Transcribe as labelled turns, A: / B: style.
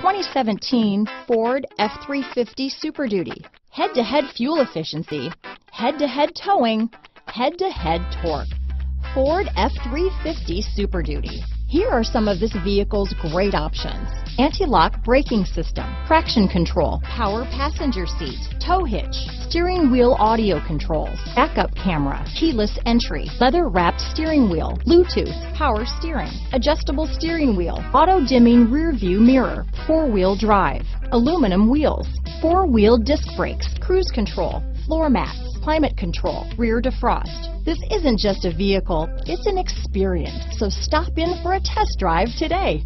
A: 2017 Ford F-350 Super Duty. Head-to-head fuel efficiency, head-to-head towing, head-to-head torque. Ford F-350 Super Duty. Here are some of this vehicle's great options. Anti-lock braking system, traction control, power passenger seat, tow hitch, steering wheel audio controls, backup camera, keyless entry, leather wrapped steering wheel, Bluetooth, power steering, adjustable steering wheel, auto dimming rear view mirror, four wheel drive, aluminum wheels, four wheel disc brakes, cruise control, floor mats, climate control, rear defrost. This isn't just a vehicle, it's an experience. So stop in for a test drive today.